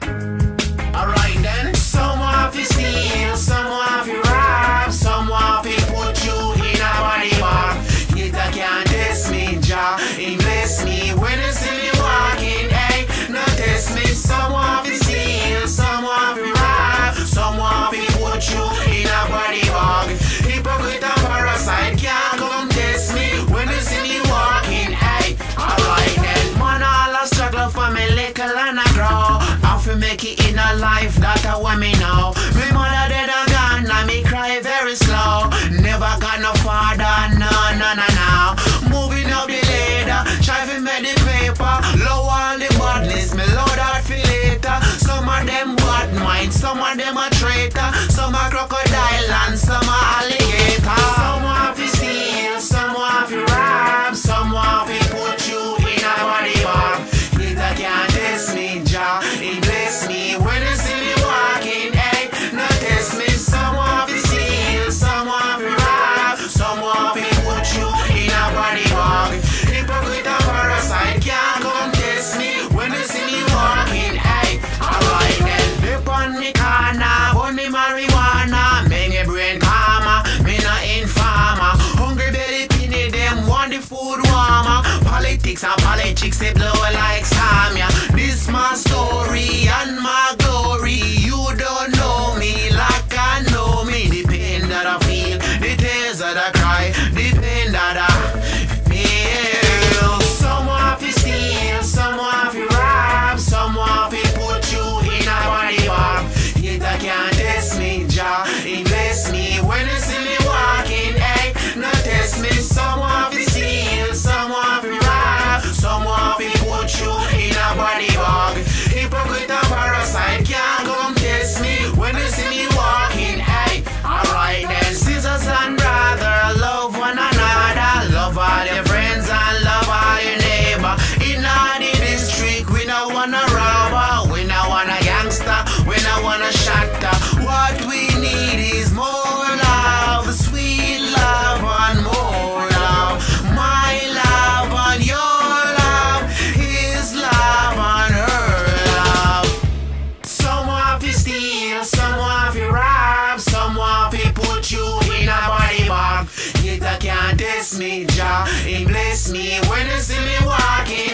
Bye. life, that I want me now. Me mother dead and gone, and me cry very slow. Never got no father. chicks that blow. i can't come test me when you see me walking. Hey, alright then, sisters and brother, love one another, love all your friends and love all your neighbor. In our district, we no wanna robber, we no wanna gangster, we no wanna shatter. What we bless me, Jah. He bless me when they see me walking.